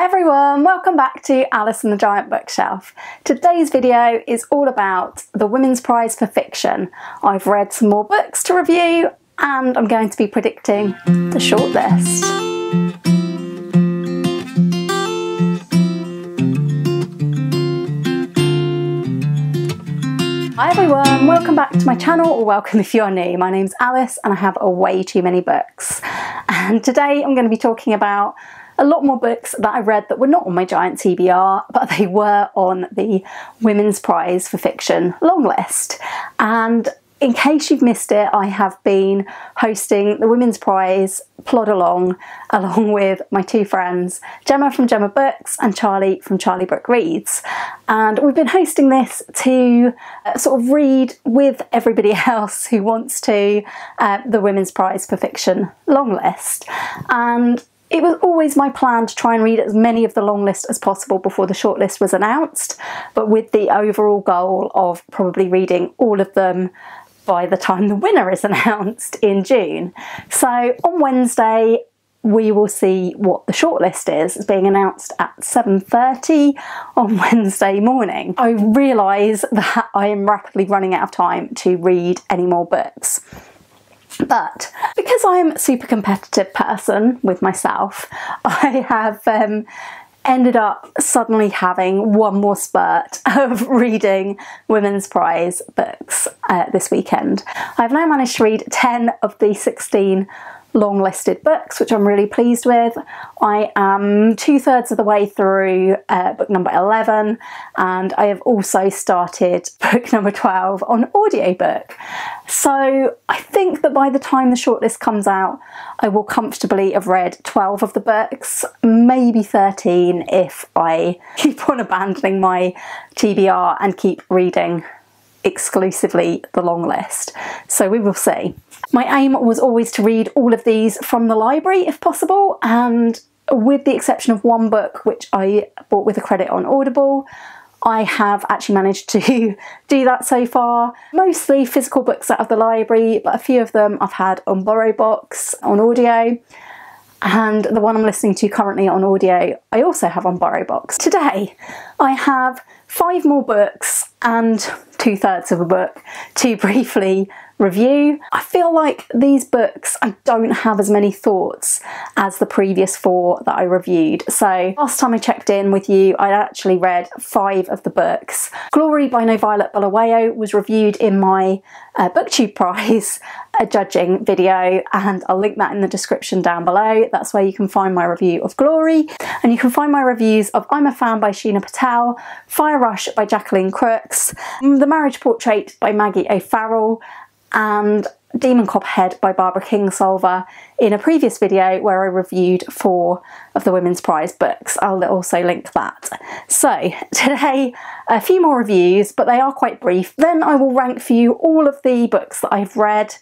Hi everyone, welcome back to Alice and the Giant Bookshelf. Today's video is all about the Women's Prize for Fiction. I've read some more books to review and I'm going to be predicting the shortlist. Hi everyone, welcome back to my channel or welcome if you're new. My name's Alice and I have a way too many books. And today I'm going to be talking about a lot more books that I read that were not on my giant TBR, but they were on the Women's Prize for Fiction long list. And in case you've missed it, I have been hosting the Women's Prize Plod Along along with my two friends, Gemma from Gem of Books and Charlie from Charlie Brook Reads. And we've been hosting this to uh, sort of read with everybody else who wants to uh, the Women's Prize for Fiction long list. And it was always my plan to try and read as many of the long list as possible before the shortlist was announced, but with the overall goal of probably reading all of them by the time the winner is announced in June. So on Wednesday, we will see what the shortlist is. It's being announced at 7.30 on Wednesday morning. I realise that I am rapidly running out of time to read any more books. But because I'm a super competitive person with myself, I have um, ended up suddenly having one more spurt of reading Women's Prize books uh, this weekend. I've now managed to read 10 of the 16 long listed books, which I'm really pleased with. I am two thirds of the way through uh, book number 11, and I have also started book number 12 on audiobook. So I think that by the time the shortlist comes out, I will comfortably have read 12 of the books, maybe 13 if I keep on abandoning my TBR and keep reading exclusively the long list. So we will see. My aim was always to read all of these from the library if possible, and with the exception of one book which I bought with a credit on Audible, I have actually managed to do that so far. Mostly physical books out of the library, but a few of them I've had on BorrowBox on audio. And the one I'm listening to currently on audio, I also have on BorrowBox. Today, I have five more books and two thirds of a book to briefly review. I feel like these books, I don't have as many thoughts as the previous four that I reviewed. So last time I checked in with you, I'd actually read five of the books. Glory by NoViolet Bulawayo was reviewed in my uh, BookTube Prize a judging video and I'll link that in the description down below. That's where you can find my review of Glory and you can find my reviews of I'm a Fan by Sheena Patel, Fire Rush by Jacqueline Crooks, The Marriage Portrait by Maggie O'Farrell and Demon Copperhead by Barbara Kingsolver in a previous video where I reviewed four of the Women's Prize books. I'll also link that. So today, a few more reviews, but they are quite brief. Then I will rank for you all of the books that I've read.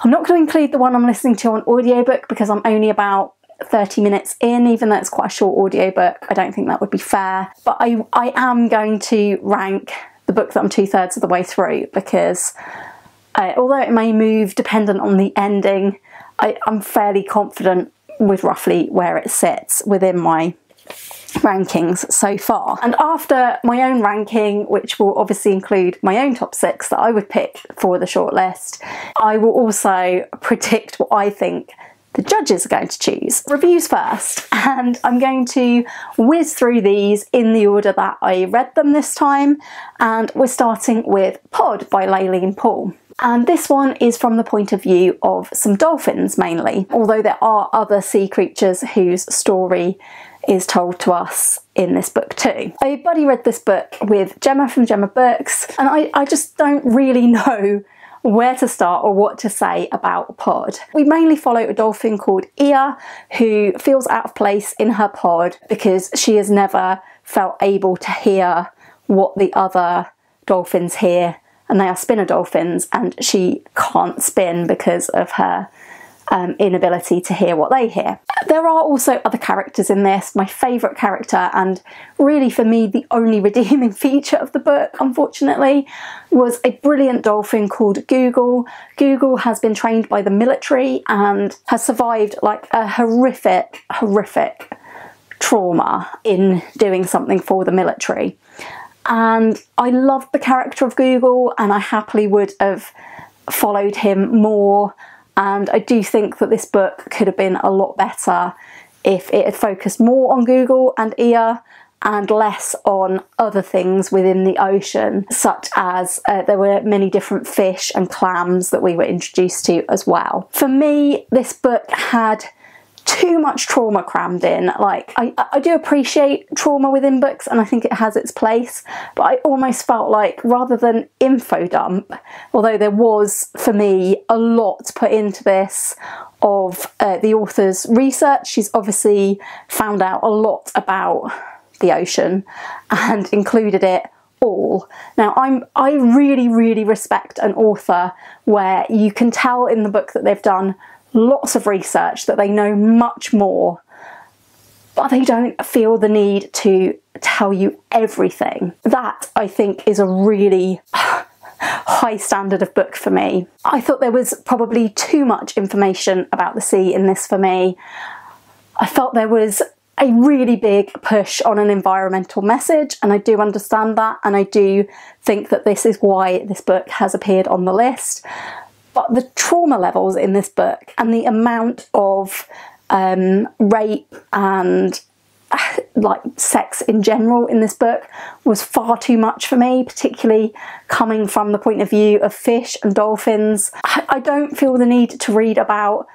I'm not going to include the one I'm listening to on audiobook because I'm only about 30 minutes in, even though it's quite a short audiobook. I don't think that would be fair. But I, I am going to rank the book that I'm two thirds of the way through because uh, although it may move dependent on the ending, I, I'm fairly confident with roughly where it sits within my rankings so far. And after my own ranking, which will obviously include my own top six that I would pick for the shortlist, I will also predict what I think the judges are going to choose. Reviews first, and I'm going to whiz through these in the order that I read them this time, and we're starting with Pod by Laline Paull. And this one is from the point of view of some dolphins mainly, although there are other sea creatures whose story is told to us in this book too. I buddy read this book with Gemma from Gem of Books, and I, I just don't really know where to start or what to say about pod. We mainly follow a dolphin called Ea who feels out of place in her pod because she has never felt able to hear what the other dolphins hear and they are spinner dolphins, and she can't spin because of her um, inability to hear what they hear. There are also other characters in this. My favourite character, and really for me the only redeeming feature of the book, unfortunately, was a brilliant dolphin called Google. Google has been trained by the military and has survived like a horrific, horrific trauma in doing something for the military. And I loved the character of Google, and I happily would have followed him more. And I do think that this book could have been a lot better if it had focused more on Google and Ea and less on other things within the ocean, such as uh, there were many different fish and clams that we were introduced to as well. For me, this book had too much trauma crammed in. Like, I, I do appreciate trauma within books and I think it has its place, but I almost felt like rather than info dump, although there was for me a lot put into this of uh, the author's research, she's obviously found out a lot about the ocean and included it all. Now I'm I really really respect an author where you can tell in the book that they've done lots of research, that they know much more, but they don't feel the need to tell you everything. That, I think, is a really high standard of book for me. I thought there was probably too much information about the sea in this for me. I felt there was a really big push on an environmental message, and I do understand that, and I do think that this is why this book has appeared on the list. But the trauma levels in this book and the amount of um, rape and like sex in general in this book was far too much for me, particularly coming from the point of view of fish and dolphins. I don't feel the need to read about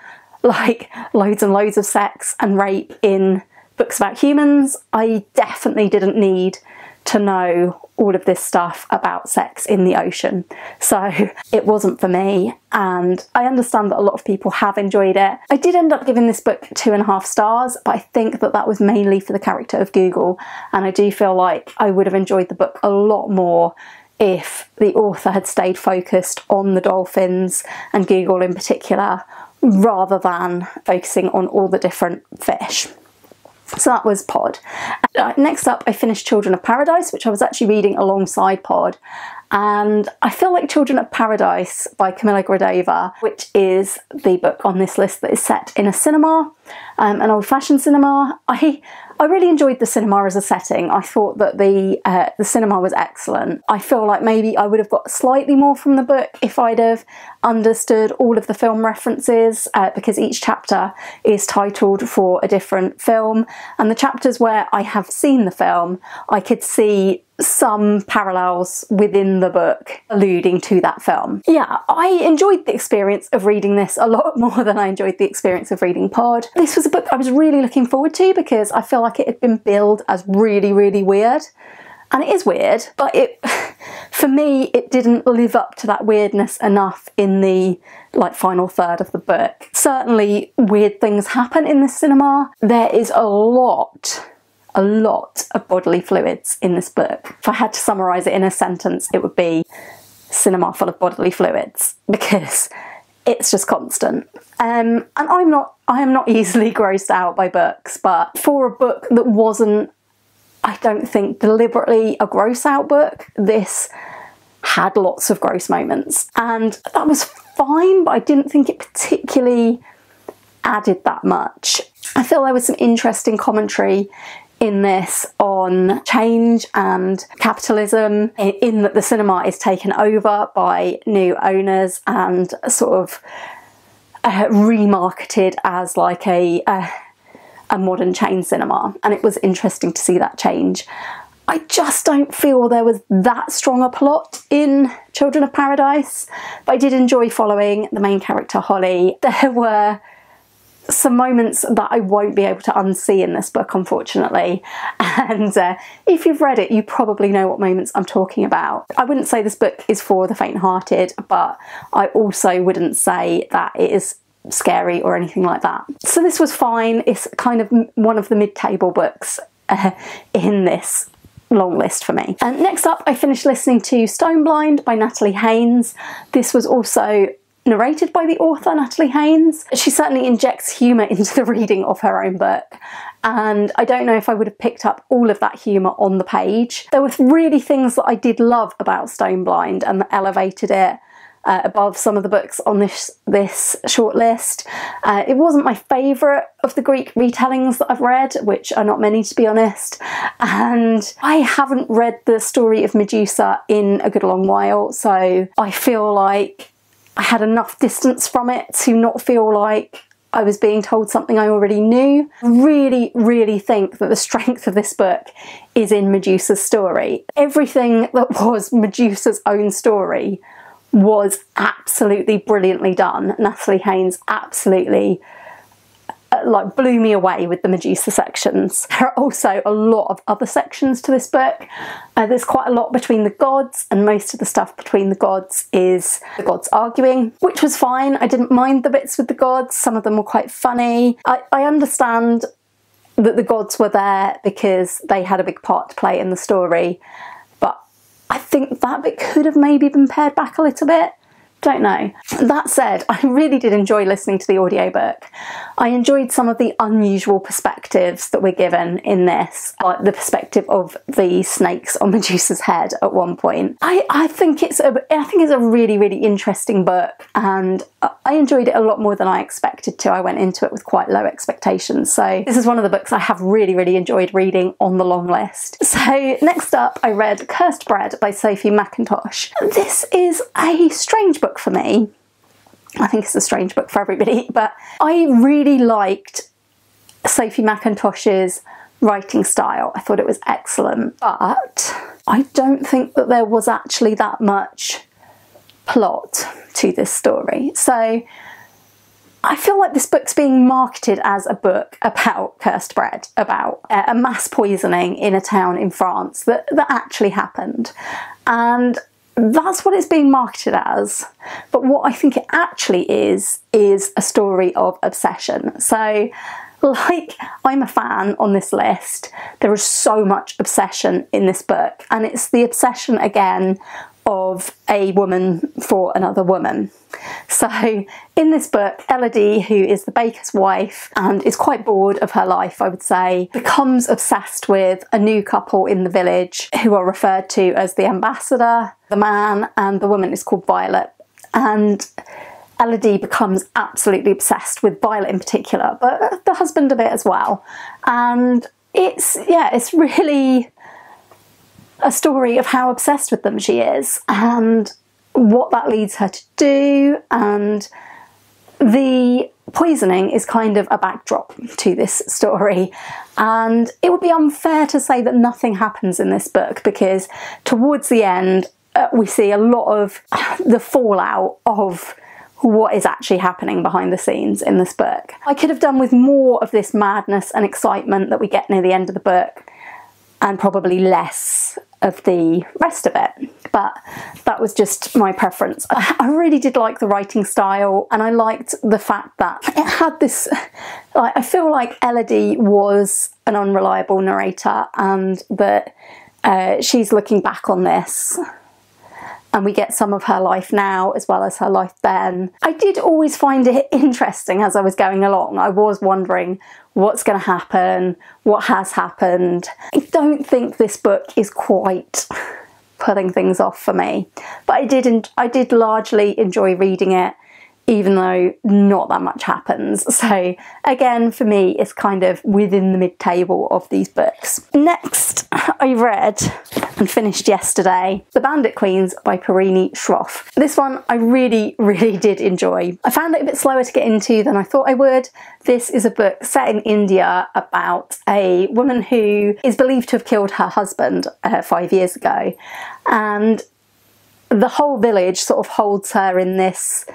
like loads and loads of sex and rape in books about humans. I definitely didn't need to know all of this stuff about sex in the ocean. So it wasn't for me, and I understand that a lot of people have enjoyed it. I did end up giving this book two and a half stars, but I think that that was mainly for the character of Google, and I do feel like I would have enjoyed the book a lot more if the author had stayed focused on the dolphins and Google in particular, rather than focusing on all the different fish. So that was Pod. Uh, next up, I finished Children of Paradise, which I was actually reading alongside Pod. And I feel like Children of Paradise by Camilla Grudova, which is the book on this list that is set in a cinema, um, an old fashioned cinema. I I really enjoyed the cinema as a setting. I thought that the uh, the cinema was excellent. I feel like maybe I would have got slightly more from the book if I'd have understood all of the film references uh, because each chapter is titled for a different film. And the chapters where I have seen the film, I could see some parallels within the book alluding to that film. Yeah, I enjoyed the experience of reading this a lot more than I enjoyed the experience of reading Pod. This was a book I was really looking forward to because I feel like it had been billed as really, really weird. And it is weird, but it, for me, it didn't live up to that weirdness enough in the like final third of the book. Certainly weird things happen in the cinema. There is a lot a lot of bodily fluids in this book. If I had to summarise it in a sentence, it would be cinema full of bodily fluids because it's just constant. Um, and I'm not, I am not easily grossed out by books, but for a book that wasn't, I don't think, deliberately a gross out book, this had lots of gross moments. And that was fine, but I didn't think it particularly added that much. I feel there was some interesting commentary in this on change and capitalism, in that the cinema is taken over by new owners and sort of uh, remarketed as like a, a a modern chain cinema, and it was interesting to see that change. I just don't feel there was that strong a plot in Children of Paradise, but I did enjoy following the main character Holly. There were some moments that I won't be able to unsee in this book, unfortunately. And uh, if you've read it, you probably know what moments I'm talking about. I wouldn't say this book is for the faint hearted, but I also wouldn't say that it is scary or anything like that. So this was fine. It's kind of one of the mid table books uh, in this long list for me. And next up, I finished listening to Stoneblind by Natalie Haynes. This was also narrated by the author Natalie Haynes. She certainly injects humour into the reading of her own book and I don't know if I would have picked up all of that humour on the page. There were really things that I did love about Stoneblind and that elevated it uh, above some of the books on this this shortlist. Uh, it wasn't my favourite of the Greek retellings that I've read, which are not many to be honest, and I haven't read the story of Medusa in a good long while, so I feel like I had enough distance from it to not feel like I was being told something I already knew. I really, really think that the strength of this book is in Medusa's story. Everything that was Medusa's own story was absolutely brilliantly done. Natalie Haynes absolutely like blew me away with the Medusa sections. There are also a lot of other sections to this book. Uh, there's quite a lot between the gods and most of the stuff between the gods is the gods arguing, which was fine. I didn't mind the bits with the gods. Some of them were quite funny. I, I understand that the gods were there because they had a big part to play in the story, but I think that bit could have maybe been pared back a little bit. Don't know. That said, I really did enjoy listening to the audiobook. I enjoyed some of the unusual perspectives that we're given in this, like the perspective of the snakes on Medusa's head at one point. I, I think it's a I think it's a really, really interesting book and I enjoyed it a lot more than I expected to. I went into it with quite low expectations. So this is one of the books I have really, really enjoyed reading on the long list. So next up I read Cursed Bread by Sophie Mackintosh. This is a strange book book for me. I think it's a strange book for everybody, but I really liked Sophie Mackintosh's writing style. I thought it was excellent, but I don't think that there was actually that much plot to this story. So I feel like this book's being marketed as a book about cursed bread, about a mass poisoning in a town in France that, that actually happened. And that's what it's being marketed as. But what I think it actually is, is a story of obsession. So, like I'm a fan on this list, there is so much obsession in this book, and it's the obsession again of a woman for another woman. So, in this book, Elodie, who is the baker's wife and is quite bored of her life, I would say, becomes obsessed with a new couple in the village who are referred to as the ambassador. The man and the woman is called Violet. And Elodie becomes absolutely obsessed with Violet in particular, but the husband a bit as well. And it's, yeah, it's really a story of how obsessed with them she is and what that leads her to do and the poisoning is kind of a backdrop to this story and it would be unfair to say that nothing happens in this book because towards the end uh, we see a lot of the fallout of what is actually happening behind the scenes in this book. I could have done with more of this madness and excitement that we get near the end of the book and probably less of the rest of it. But that was just my preference. I really did like the writing style and I liked the fact that it had this, like, I feel like Elodie was an unreliable narrator and that uh, she's looking back on this and we get some of her life now as well as her life then. I did always find it interesting as I was going along. I was wondering what's going to happen, what has happened. I don't think this book is quite putting things off for me, but I did I did largely enjoy reading it even though not that much happens. So again, for me, it's kind of within the mid-table of these books. Next, I read and finished yesterday, The Bandit Queens by Parini Shroff. This one I really, really did enjoy. I found it a bit slower to get into than I thought I would. This is a book set in India about a woman who is believed to have killed her husband uh, five years ago. And the whole village sort of holds her in this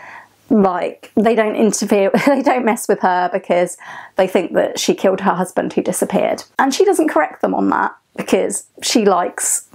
like they don't interfere they don't mess with her because they think that she killed her husband who disappeared. And she doesn't correct them on that because she likes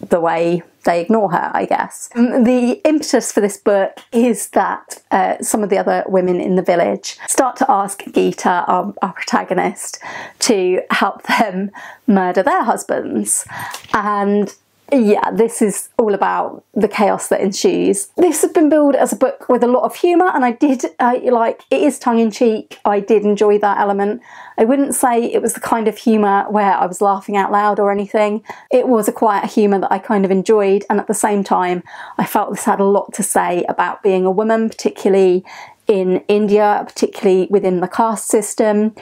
the way they ignore her i guess. The impetus for this book is that uh, some of the other women in the village start to ask Geeta our, our protagonist to help them murder their husbands. And yeah, this is all about the chaos that ensues. This has been billed as a book with a lot of humour, and I did like it is tongue in cheek. I did enjoy that element. I wouldn't say it was the kind of humour where I was laughing out loud or anything. It was a quiet humour that I kind of enjoyed, and at the same time, I felt this had a lot to say about being a woman, particularly in India, particularly within the caste system.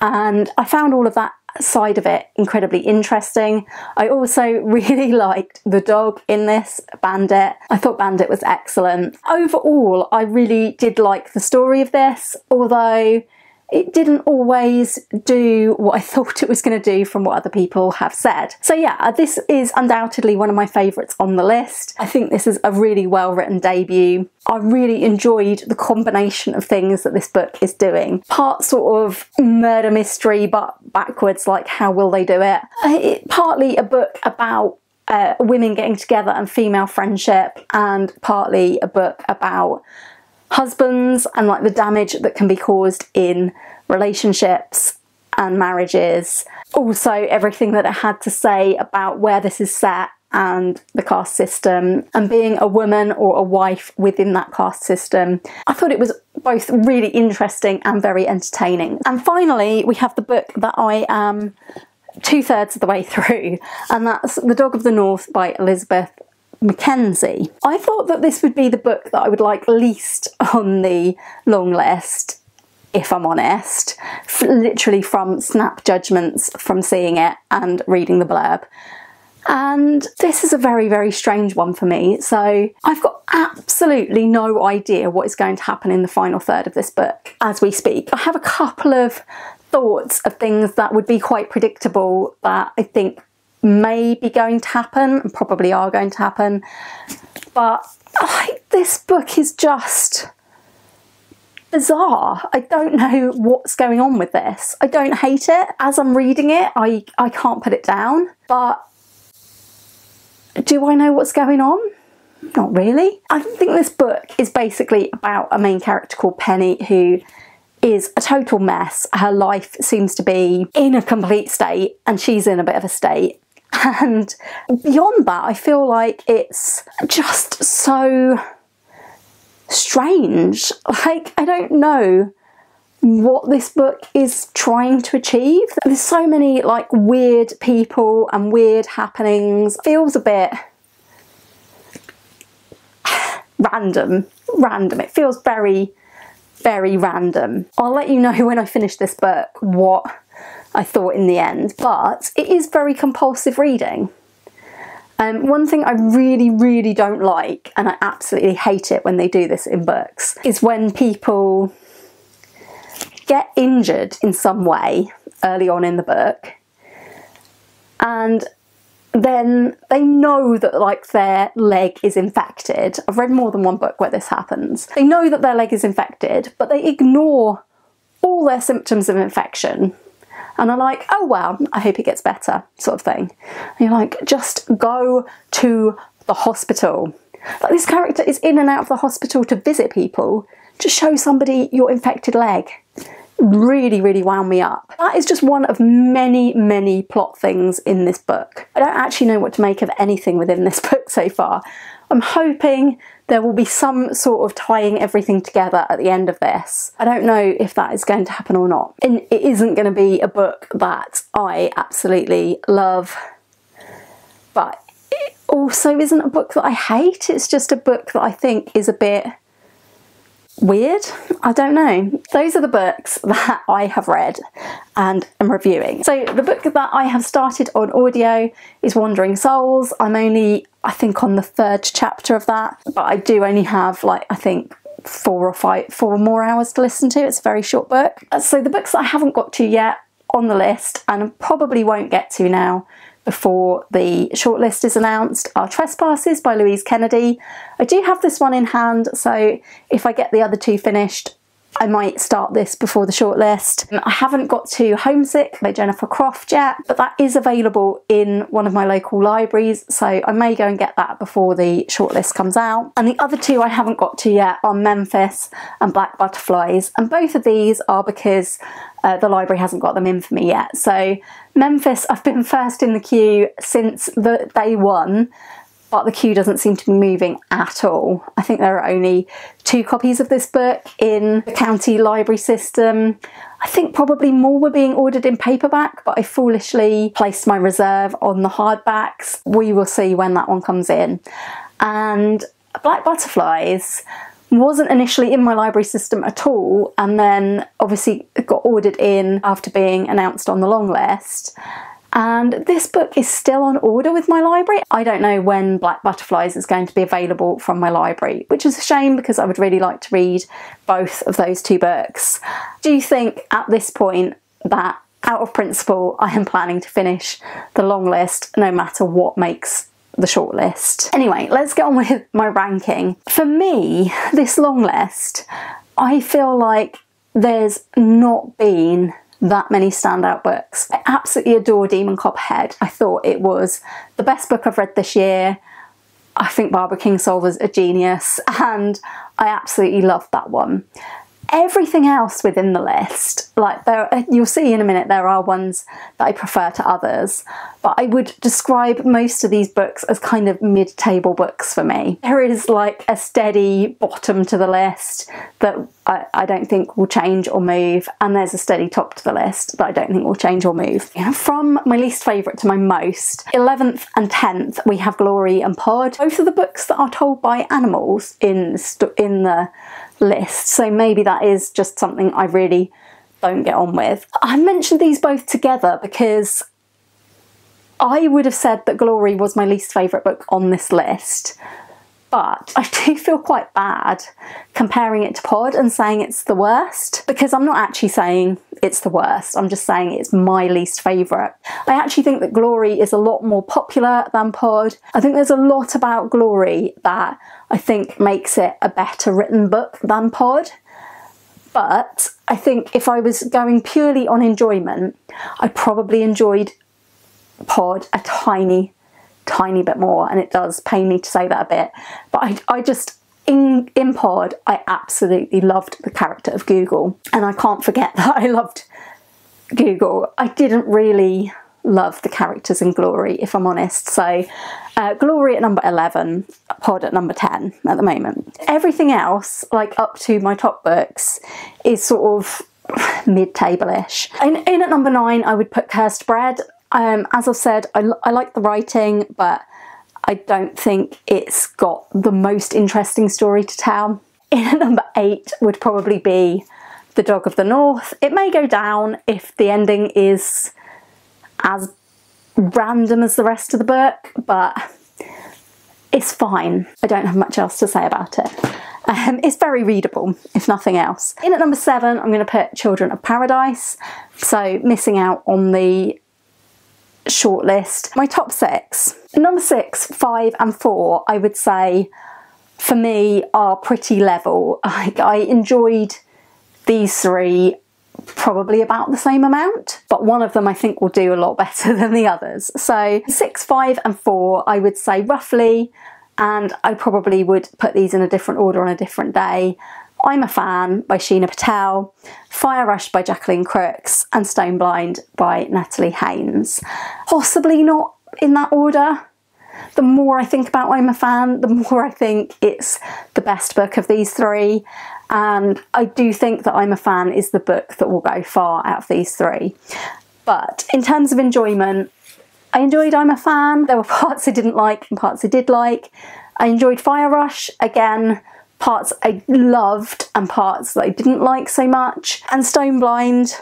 And I found all of that side of it incredibly interesting. I also really liked the dog in this, Bandit. I thought Bandit was excellent. Overall, I really did like the story of this, although it didn't always do what I thought it was going to do from what other people have said. So yeah, this is undoubtedly one of my favourites on the list. I think this is a really well written debut. I really enjoyed the combination of things that this book is doing. Part sort of murder mystery, but backwards, like how will they do it? it partly a book about uh, women getting together and female friendship, and partly a book about husbands and like the damage that can be caused in relationships and marriages. Also, everything that it had to say about where this is set and the caste system and being a woman or a wife within that caste system. I thought it was both really interesting and very entertaining. And finally, we have the book that I am two thirds of the way through, and that's The Dog of the North by Elizabeth McKenzie. I thought that this would be the book that I would like least on the long list, if I'm honest, F literally from snap judgments from seeing it and reading the blurb. And this is a very, very strange one for me. So I've got absolutely no idea what is going to happen in the final third of this book as we speak. I have a couple of thoughts of things that would be quite predictable that I think may be going to happen and probably are going to happen. But this book is just bizarre. I don't know what's going on with this. I don't hate it. As I'm reading it, I, I can't put it down. But do I know what's going on? Not really. I think this book is basically about a main character called Penny who is a total mess. Her life seems to be in a complete state and she's in a bit of a state. And beyond that, I feel like it's just so strange. Like, I don't know what this book is trying to achieve. There's so many like weird people and weird happenings. Feels a bit random. Random. It feels very, very random. I'll let you know when I finish this book what I thought in the end, but it is very compulsive reading. Um, one thing I really, really don't like, and I absolutely hate it when they do this in books, is when people get injured in some way early on in the book and then they know that like their leg is infected. I've read more than one book where this happens. They know that their leg is infected, but they ignore all their symptoms of infection and are like, oh well, I hope it gets better, sort of thing. And you're like, just go to the hospital. Like this character is in and out of the hospital to visit people to show somebody your infected leg. Really, really wound me up. That is just one of many, many plot things in this book. I don't actually know what to make of anything within this book so far. I'm hoping there will be some sort of tying everything together at the end of this. I don't know if that is going to happen or not. And it isn't going to be a book that I absolutely love, but it also isn't a book that I hate. It's just a book that I think is a bit weird. I don't know. Those are the books that I have read and am reviewing. So the book that I have started on audio is Wandering Souls. I'm only, I think, on the third chapter of that, but I do only have like, I think four or five, four more hours to listen to. It's a very short book. So the books that I haven't got to yet on the list and probably won't get to now before the shortlist is announced are Trespasses by Louise Kennedy. I do have this one in hand, so if I get the other two finished, I might start this before the shortlist. I haven't got to Homesick by Jennifer Croft yet, but that is available in one of my local libraries, so I may go and get that before the shortlist comes out. And the other two I haven't got to yet are Memphis and Black Butterflies, and both of these are because uh, the library hasn't got them in for me yet. So Memphis, I've been first in the queue since the day one, but the queue doesn't seem to be moving at all. I think there are only two copies of this book in the county library system. I think probably more were being ordered in paperback, but I foolishly placed my reserve on the hardbacks. We will see when that one comes in. And Black Butterflies wasn't initially in my library system at all, and then obviously got ordered in after being announced on the long list. And this book is still on order with my library. I don't know when Black Butterflies is going to be available from my library, which is a shame because I would really like to read both of those two books. Do you think at this point that out of principle I am planning to finish the long list no matter what makes the shortlist. Anyway, let's get on with my ranking. For me, this long list, I feel like there's not been that many standout books. I absolutely adore Demon Copperhead. I thought it was the best book I've read this year. I think Barbara Kingsolver's a genius and I absolutely loved that one everything else within the list, like there, uh, you'll see in a minute, there are ones that I prefer to others, but I would describe most of these books as kind of mid-table books for me. There is like a steady bottom to the list that I, I, don't think will change or move, and there's a steady top to the list that I don't think will change or move. from my least favourite to my most, 11th and 10th, we have Glory and Pod. Both of the books that are told by animals in, in the list, so maybe that is just something I really don't get on with. I mentioned these both together because I would have said that Glory was my least favourite book on this list, but I do feel quite bad comparing it to Pod and saying it's the worst because I'm not actually saying it's the worst, I'm just saying it's my least favourite. I actually think that Glory is a lot more popular than Pod. I think there's a lot about Glory that I think makes it a better written book than Pod. But I think if I was going purely on enjoyment, I probably enjoyed Pod a tiny tiny bit more and it does pain me to say that a bit. But I, I just in, in pod I absolutely loved the character of Google. And I can't forget that I loved Google. I didn't really love the characters in Glory if I'm honest so uh, Glory at number 11 Pod at number 10 at the moment everything else like up to my top books is sort of mid-table-ish. In, in, at number nine, I would put Cursed Bread. Um, as I've said, I, I like the writing, but I don't think it's got the most interesting story to tell. In at number eight would probably be The Dog of the North. It may go down if the ending is as random as the rest of the book, but it's fine. I don't have much else to say about it. Um, it's very readable, if nothing else. In at number seven, I'm going to put Children of Paradise. So missing out on the shortlist. My top six. Number six, five and four, I would say for me are pretty level. I, I enjoyed these three probably about the same amount, but one of them I think will do a lot better than the others. So six, five and four, I would say roughly, and I probably would put these in a different order on a different day. I'm a Fan by Sheena Patel, Fire Rush by Jacqueline Crooks, and Stone Blind by Natalie Haynes. Possibly not in that order. The more I think about I'm a Fan, the more I think it's the best book of these three. And I do think that I'm a Fan is the book that will go far out of these three. But in terms of enjoyment, I enjoyed I'm a Fan. There were parts I didn't like and parts I did like. I enjoyed Fire Rush. Again, parts I loved and parts that I didn't like so much. And Stone Blind,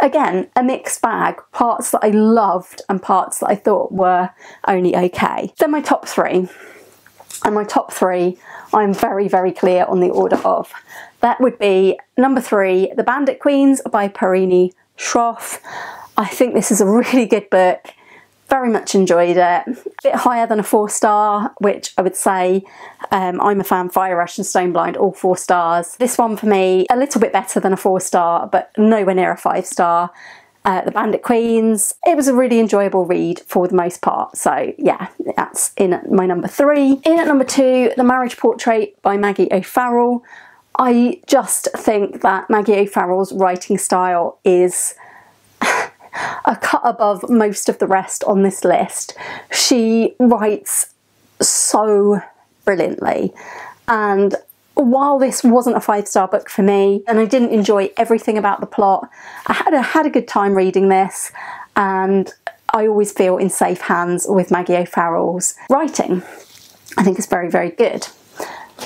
again, a mixed bag. Parts that I loved and parts that I thought were only okay. Then my top three. And my top three, I'm very, very clear on the order of. That would be number three, The Bandit Queens by Parini Shroff. I think this is a really good book very much enjoyed it. A bit higher than a four star, which I would say um, I'm a fan. Fire Rush and Stone Blind, all four stars. This one for me, a little bit better than a four star, but nowhere near a five star. Uh, the Bandit Queens. It was a really enjoyable read for the most part. So yeah, that's in my number three. In at number two, The Marriage Portrait by Maggie O'Farrell. I just think that Maggie O'Farrell's writing style is a cut above most of the rest on this list. She writes so brilliantly, and while this wasn't a five star book for me and I didn't enjoy everything about the plot, I had a, had a good time reading this and I always feel in safe hands with Maggie O'Farrell's writing. I think it's very, very good.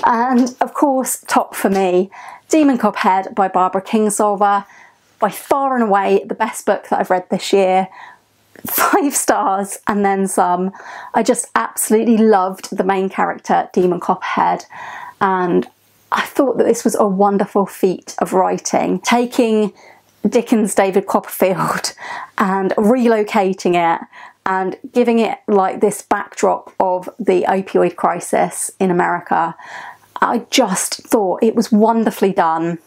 And of course, top for me, Demon Copperhead by Barbara Kingsolver. By far and away the best book that I've read this year. Five stars and then some. I just absolutely loved the main character, Demon Copperhead, And I thought that this was a wonderful feat of writing, taking Dickens' David Copperfield and relocating it and giving it like this backdrop of the opioid crisis in America. I just thought it was wonderfully done.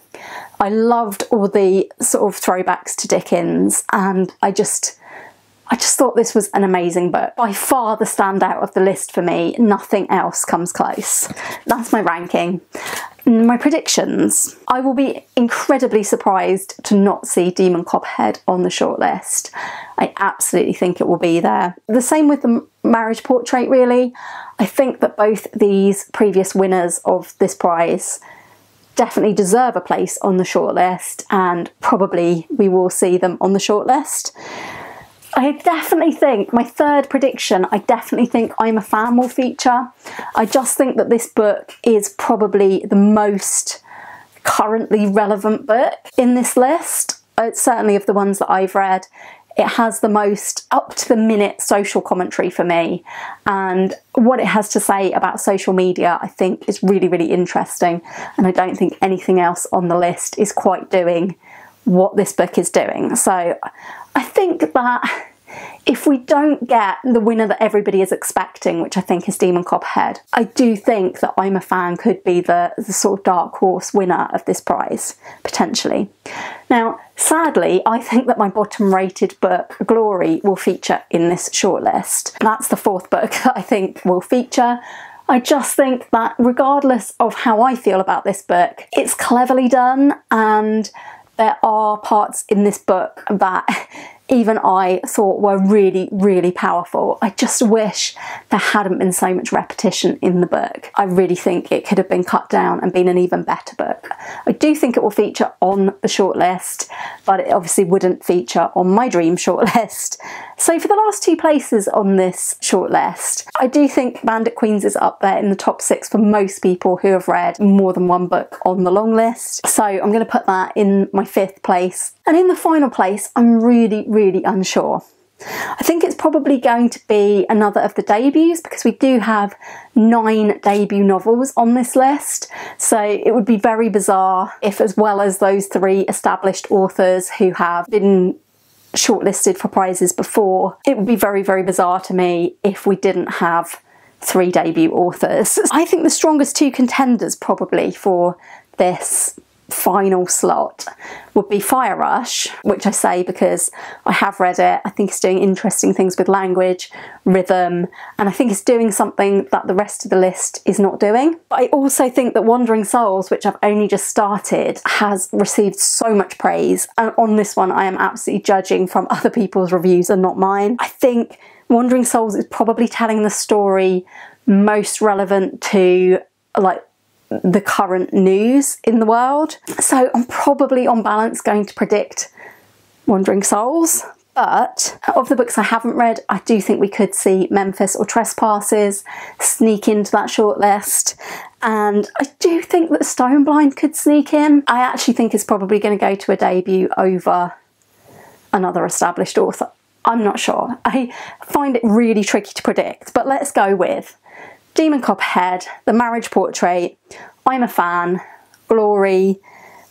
I loved all the sort of throwbacks to Dickens and I just I just thought this was an amazing book. By far the standout of the list for me, nothing else comes close. That's my ranking. My predictions. I will be incredibly surprised to not see Demon Copperhead on the shortlist. I absolutely think it will be there. The same with the marriage portrait, really. I think that both these previous winners of this prize definitely deserve a place on the shortlist, and probably we will see them on the shortlist. I definitely think, my third prediction, I definitely think I'm a fan will feature. I just think that this book is probably the most currently relevant book in this list. It's certainly of the ones that I've read. It has the most up to the minute social commentary for me, and what it has to say about social media, I think, is really, really interesting. And I don't think anything else on the list is quite doing what this book is doing. So I think that if we don't get the winner that everybody is expecting, which I think is Demon Copperhead, I do think that I'm a fan could be the, the sort of dark horse winner of this prize, potentially. Now, sadly, I think that my bottom rated book, Glory, will feature in this shortlist. That's the fourth book that I think will feature. I just think that regardless of how I feel about this book, it's cleverly done and there are parts in this book that even I thought were really, really powerful. I just wish there hadn't been so much repetition in the book. I really think it could have been cut down and been an even better book. I do think it will feature on the shortlist, but it obviously wouldn't feature on my dream shortlist. So for the last two places on this shortlist, I do think Bandit Queens is up there in the top six for most people who have read more than one book on the long list. So I'm going to put that in my fifth place. And in the final place, I'm really, really unsure. I think it's probably going to be another of the debuts because we do have nine debut novels on this list. So it would be very bizarre if, as well as those three established authors who have been shortlisted for prizes before, it would be very, very bizarre to me if we didn't have three debut authors. I think the strongest two contenders probably for this final slot would be Fire Rush, which I say because I have read it. I think it's doing interesting things with language, rhythm, and I think it's doing something that the rest of the list is not doing. But I also think that Wandering Souls, which I've only just started, has received so much praise. And on this one, I am absolutely judging from other people's reviews and not mine. I think Wandering Souls is probably telling the story most relevant to like the current news in the world. So I'm probably on balance going to predict Wandering Souls. But of the books I haven't read, I do think we could see Memphis or Trespasses sneak into that shortlist. And I do think that Stoneblind could sneak in. I actually think it's probably going to go to a debut over another established author. I'm not sure. I find it really tricky to predict, but let's go with Demon Copperhead, The Marriage Portrait, I'm a Fan, Glory,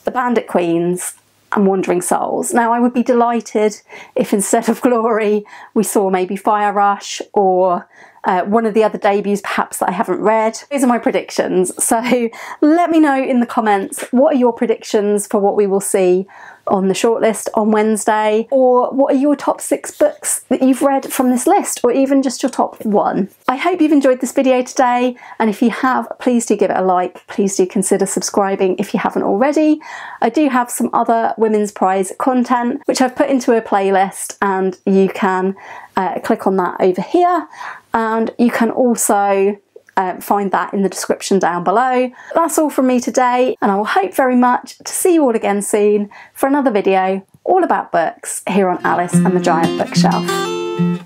The Bandit Queens, and Wandering Souls. Now, I would be delighted if instead of Glory, we saw maybe Fire Rush or uh, one of the other debuts perhaps that I haven't read. Those are my predictions. So let me know in the comments what are your predictions for what we will see on the shortlist on Wednesday? Or what are your top six books that you've read from this list, or even just your top one? I hope you've enjoyed this video today, and if you have, please do give it a like. Please do consider subscribing if you haven't already. I do have some other Women's Prize content which I've put into a playlist, and you can uh, click on that over here. And you can also uh, find that in the description down below. That's all from me today, and I will hope very much to see you all again soon for another video all about books here on Alice and the Giant Bookshelf.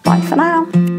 Bye for now.